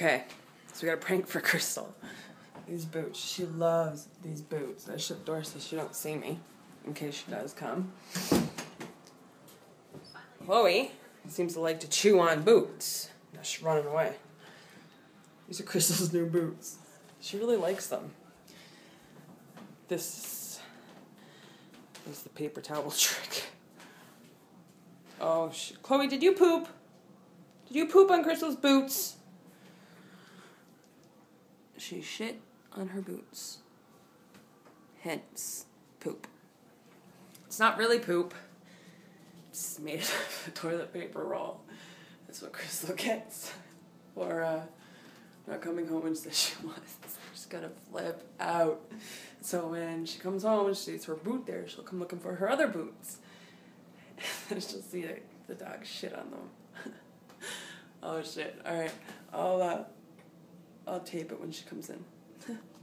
Okay, so we got a prank for Crystal. These boots. She loves these boots. I shut the door so she don't see me, in case she does come. Chloe seems to like to chew on boots. Now she's running away. These are Crystal's new boots. She really likes them. This is the paper towel trick. Oh, sh- Chloe, did you poop? Did you poop on Crystal's boots? She shit on her boots. Hence, poop. It's not really poop. It's made of a toilet paper roll. That's what Crystal gets for uh, not coming home when she she wants. She's gonna flip out. So when she comes home and she sees her boot there, she'll come looking for her other boots. And she'll see the, the dog shit on them. oh shit. Alright. I'll uh I'll tape it when she comes in.